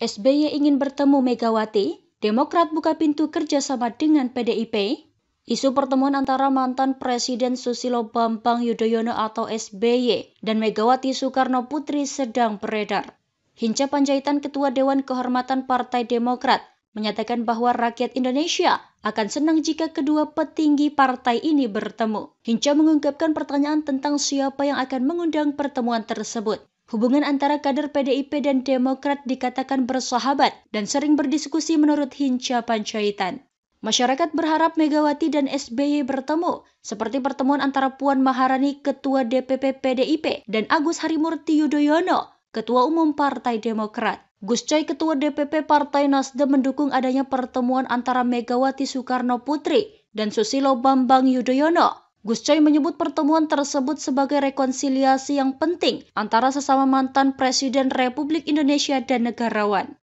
SBY ingin bertemu Megawati, Demokrat buka pintu kerjasama dengan PDIP, Isu pertemuan antara mantan Presiden Susilo Bambang Yudhoyono atau SBY dan Megawati Soekarno Putri sedang beredar. Hinca Panjaitan Ketua Dewan Kehormatan Partai Demokrat menyatakan bahwa rakyat Indonesia akan senang jika kedua petinggi partai ini bertemu. Hinca mengungkapkan pertanyaan tentang siapa yang akan mengundang pertemuan tersebut. Hubungan antara kader PDIP dan Demokrat dikatakan bersahabat dan sering berdiskusi menurut Hinca Panjaitan. Masyarakat berharap Megawati dan SBY bertemu, seperti pertemuan antara Puan Maharani, Ketua DPP PDIP, dan Agus Harimurti Yudhoyono, Ketua Umum Partai Demokrat. Gus Coy, Ketua DPP Partai Nasdem mendukung adanya pertemuan antara Megawati Soekarno Putri dan Susilo Bambang Yudhoyono. Gus Coy menyebut pertemuan tersebut sebagai rekonsiliasi yang penting antara sesama mantan Presiden Republik Indonesia dan negarawan.